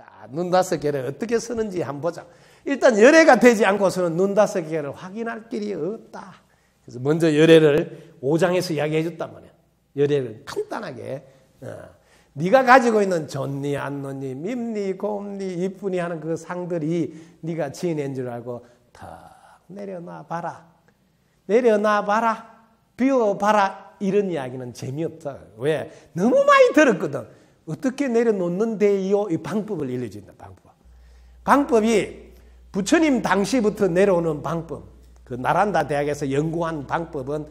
자, 눈 다섯 개를 어떻게 쓰는지 한번 보자. 일단 열애가 되지 않고서는 눈 다섯 개를 확인할 길이 없다. 그래서 먼저 열애를 5장에서 이야기해 줬단 말이야. 열애를 간단하게. 어. 네가 가지고 있는 좋니 안노니 밉니 곰니 이쁘니 하는 그 상들이 네가 지인인 줄 알고 탁 내려놔 봐라. 내려놔 봐라. 비워 봐라. 이런 이야기는 재미없다. 왜? 너무 많이 들었거든. 어떻게 내려놓는데요? 이 방법을 알려준다. 방법. 방법이 부처님 당시부터 내려오는 방법. 그 나란다 대학에서 연구한 방법은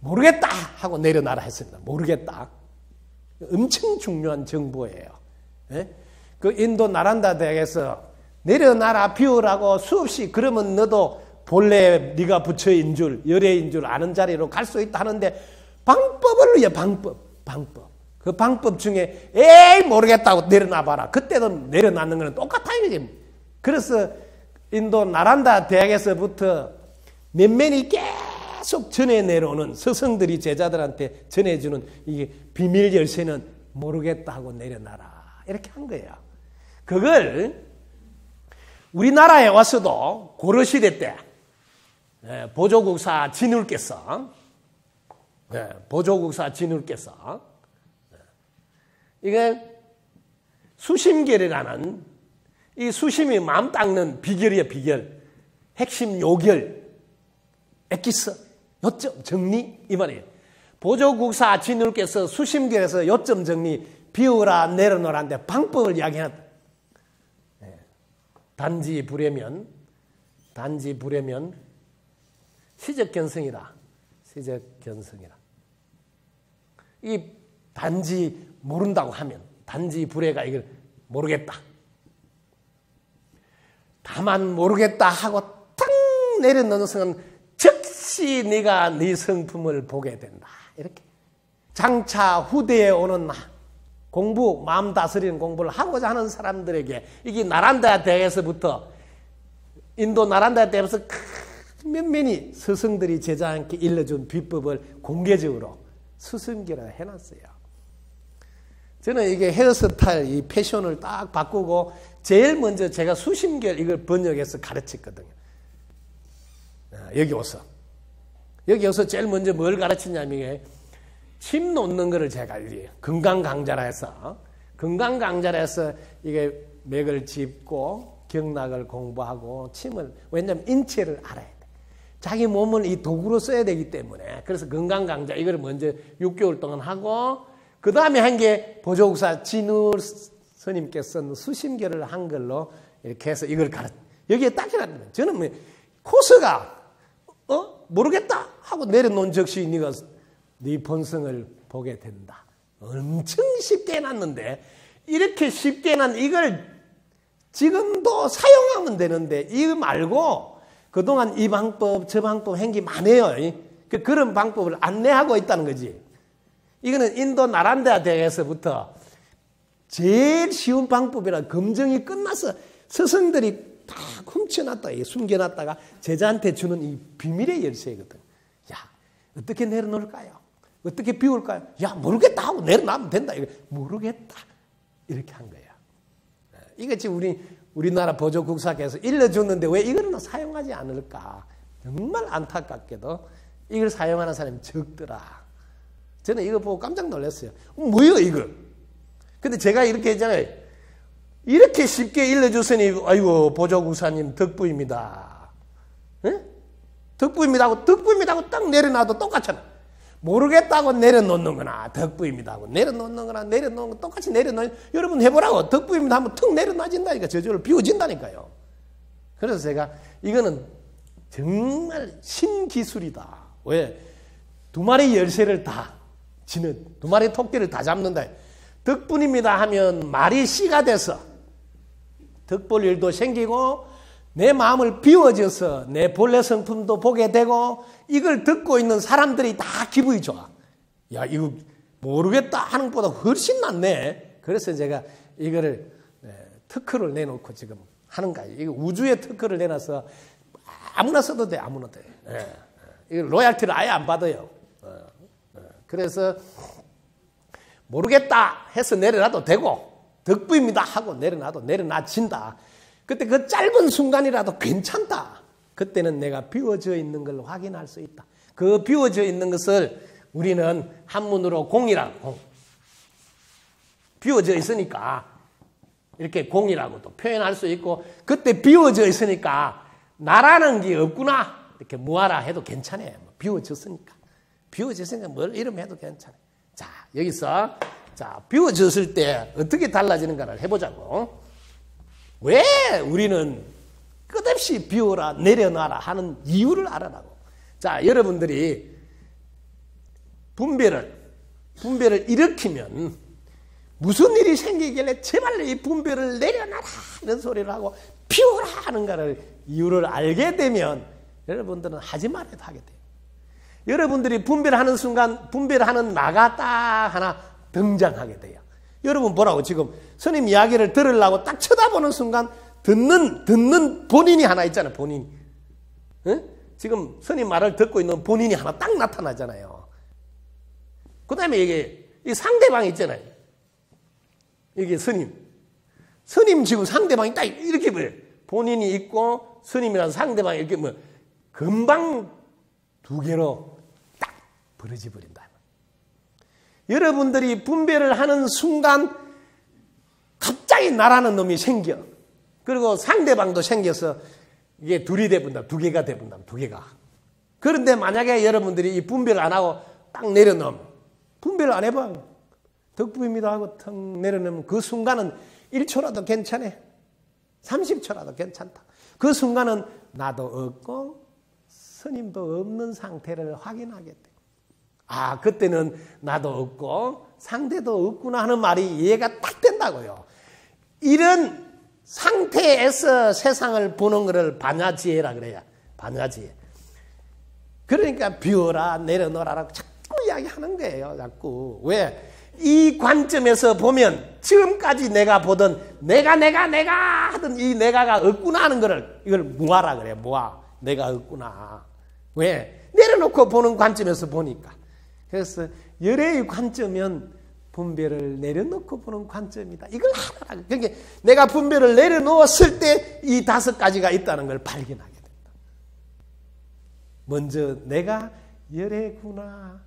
모르겠다 하고 내려놔라 했습니다. 모르겠다. 엄청 중요한 정보예요. 예? 그 인도 나란다 대학에서 내려놔라 비우라고 수없이 그러면 너도 본래 네가 부처인 줄 열애인 줄 아는 자리로 갈 수 있다 하는데 방법을 위해 방법 방법 그 방법 중에 에이 모르겠다고 내려놔 봐라 그때도 내려놨는 거는 똑같아 이거지 그래서 인도 나란다 대학에서부터 몇몇이 계속 전해 내려오는 스승들이 제자들한테 전해주는 이게 비밀 열쇠는 모르겠다 하고 내려놔라. 이렇게 한 거예요. 그걸 우리나라에 와서도 고려시대 때 예, 보조국사 진울께서 예, 보조국사 진울께서 예, 이게 수심결이라는 이 수심이 마음 닦는 비결이에요 비결 핵심 요결 엑기스 요점 정리 이 말이에요 보조국사 진울께서 수심결에서 요점 정리 비우라 내려놓으라는데 방법을 이야기한다. 네. 단지 부려면 단지 부려면 시적 견성이다. 시적 견성이다. 이 단지 모른다고 하면 단지 불해가 이걸 모르겠다. 다만 모르겠다 하고 탁 내려놓는 성은 즉시 네가 네 성품을 보게 된다. 이렇게. 장차 후대에 오는 공부, 마음 다스리는 공부를 하고자 하는 사람들에게 이게 나란다 대에서부터 인도 나란다 대에서 몇몇이 스승들이 제자한테 일러준 비법을 공개적으로 수승기라 해놨어요. 저는 이게 헤어스타일, 이 패션을 딱 바꾸고 제일 먼저 제가 수심결 이걸 번역해서 가르쳤거든요. 어, 여기 와서. 여기 와서 제일 먼저 뭘 가르쳤냐면 침 놓는 거를 제가 건강 강좌라 해서 건강 강좌라 해서 이게 맥을 짚고 경락을 공부하고 침을 왜냐하면 인체를 알아야 돼. 자기 몸을 이 도구로 써야 되기 때문에 그래서 건강 강좌 이거를 먼저 6개월 동안 하고 그 다음에 한 게 보조국사 진울 스님께서 수심결을 한 걸로 이렇게 해서 이걸 가르 여기에 딱 해놨거든요. 저는 뭐 코스가 어 모르겠다 하고 내려놓은 적시 네가 네 본성을 보게 된다. 엄청 쉽게 해놨는데 이렇게 쉽게 해놨 이걸 지금도 사용하면 되는데 이거 말고 그동안 이 방법 저 방법 행기 많아요. 그 그런 방법을 안내하고 있다는 거지. 이거는 인도 나란다 대에서부터 제일 쉬운 방법이라 검증이 끝나서 스승들이 다 훔쳐놨다, 숨겨놨다가 제자한테 주는 이 비밀의 열쇠거든. 야, 어떻게 내려놓을까요? 어떻게 비울까요? 야, 모르겠다 하고 내려놔면 된다. 모르겠다. 이렇게 한 거야. 이거 지금 우리, 우리나라 보조국사께서 일러줬는데 왜 이거는 사용하지 않을까? 정말 안타깝게도 이걸 사용하는 사람이 적더라. 저는 이거 보고 깜짝 놀랐어요. 뭐예요, 이거? 근데 제가 이렇게 했잖아요. 이렇게 쉽게 일러줬으니, 아이고, 보조국사님 덕부입니다. 예? 덕부입니다 하고, 덕부입니다 하고 딱 내려놔도 똑같잖아. 모르겠다고 내려놓는 거나 덕부입니다 하고 내려놓는 거나 내려놓는 거 똑같이 내려놓는 여러분 해보라고 덕부입니다 하면 턱 내려놔진다니까 저절로 비워진다니까요. 그래서 제가 이거는 정말 신기술이다. 왜? 두 마리 열쇠를 다 지는 두 마리 토끼를 다 잡는다. 덕분입니다 하면 말이 씨가 돼서 덕볼 일도 생기고 내 마음을 비워져서 내 본래 성품도 보게 되고 이걸 듣고 있는 사람들이 다 기분이 좋아. 야, 이거 모르겠다 하는 것보다 훨씬 낫네. 그래서 제가 이거를 네, 특허를 내놓고 지금 하는 거예요. 이거 우주의 특허를 내놔서 아무나 써도 돼, 아무나 돼. 예. 이거 로얄티를 아예 안 받아요. 그래서 모르겠다 해서 내려놔도 되고 덕부입니다 하고 내려놔도 내려놔진다. 그때 그 짧은 순간이라도 괜찮다. 그때는 내가 비워져 있는 걸 확인할 수 있다. 그 비워져 있는 것을 우리는 한문으로 공이라고 공. 비워져 있으니까 이렇게 공이라고도 표현할 수 있고 그때 비워져 있으니까 나라는 게 없구나 이렇게 무하라 해도 괜찮아요. 뭐 비워졌으니까 비워졌으니까 뭘 이름 해도 괜찮아요. 자 여기서 자 비워졌을 때 어떻게 달라지는가를 해보자고. 왜 우리는 끝없이 비워라 내려놔라 하는 이유를 알아라고. 자 여러분들이 분별을 분별을 일으키면 무슨 일이 생기길래 제발 이 분별을 내려놔라 이런 소리를 하고 피우라 하는 가를 이유를 알게 되면 여러분들은 하지 말아도 하게 돼요. 여러분들이 분별하는 순간 분별하는 나가 딱 하나 등장하게 돼요. 여러분 보라고 지금 스님 이야기를 들으려고 딱 쳐다보는 순간 듣는 듣는 본인이 하나 있잖아요. 본인. 응? 지금 스님 말을 듣고 있는 본인이 하나 딱 나타나잖아요. 그 다음에 이게 이 상대방이 있잖아요. 이게 스님. 스님 지금 상대방이 딱 이렇게 뭐 본인이 있고 스님이란 상대방이 이렇게 뭐 금방 두 개로 딱 벌어져 버린다. 여러분들이 분별을 하는 순간 갑자기 나라는 놈이 생겨. 그리고 상대방도 생겨서 이게 둘이 돼본다. 두 개가 돼본다. 두 개가. 그런데 만약에 여러분들이 이 분별을 안 하고 딱 내려놓으면 분별을 안 해봐. 덕부입니다 하고 턱 내려놓으면 그 순간은 1초라도 괜찮아. 30초라도 괜찮다. 그 순간은 나도 없고 스님도 없는 상태를 확인하게 돼. 아, 그때는 나도 없고 상대도 없구나 하는 말이 이해가 딱 된다고요. 이런 상태에서 세상을 보는 것을 반야지혜라 그래요. 반야지혜. 그러니까 비워라 내려놓으라라고 자꾸 이야기하는 거예요. 자꾸. 왜? 이 관점에서 보면 지금까지 내가 보던 내가 내가 내가 하던 이 내가가 없구나 하는 것을 이걸 무아라 그래 무아 내가 없구나 왜 내려놓고 보는 관점에서 보니까 그래서 열애의 관점은 분별을 내려놓고 보는 관점이다 이걸 하라 그러니까 내가 분별을 내려놓았을 때 이 다섯 가지가 있다는 걸 발견하게 된다 먼저 내가 열애구나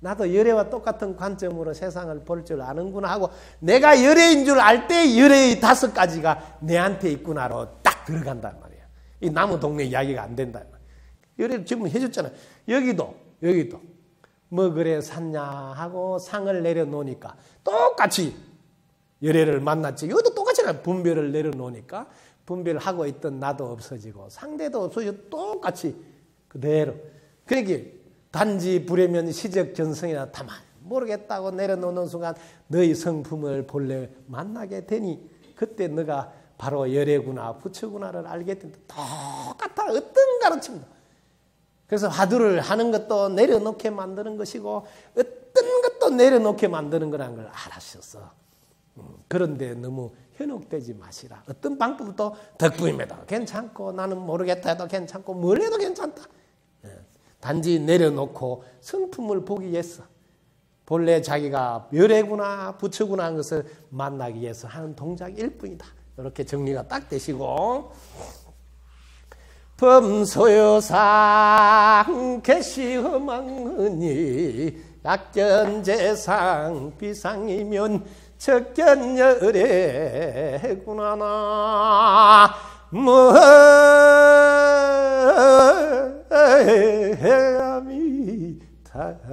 나도 열애와 똑같은 관점으로 세상을 볼 줄 아는구나 하고 내가 열애인 줄 알 때 열애의 다섯 가지가 내한테 있구나로 딱 들어간단 말이야. 이 나무 동네 이야기가 안 된다. 열애 지금 해줬잖아. 여기도 여기도 뭐 그래 샀냐 하고 상을 내려놓으니까 똑같이 열애를 만났지. 여기도 똑같이 분별을 내려놓으니까 분별하고 있던 나도 없어지고 상대도 없어지고 똑같이 그대로. 그러니까 단지 불에면 시적 견성이나 다만 모르겠다고 내려놓는 순간 너희 성품을 본래 만나게 되니 그때 너가 바로 열애구나 부처구나를 알게 된다. 똑같아 어떤 가르침도. 그래서 화두를 하는 것도 내려놓게 만드는 것이고 어떤 것도 내려놓게 만드는 거라는 걸 알았었어. 음, 그런데 너무 현혹되지 마시라. 어떤 방법도 덕분입니다. 괜찮고 나는 모르겠다 해도 괜찮고 뭘 해도 괜찮다. 단지 내려놓고 성품을 보기 위해서 본래 자기가 멸애구나 부처구나 하는 것을 만나기 위해서 하는 동작일 뿐이다. 이렇게 정리가 딱 되시고 범소여상 개시험망으니 약견재상 비상이면 뭐 해야미 타브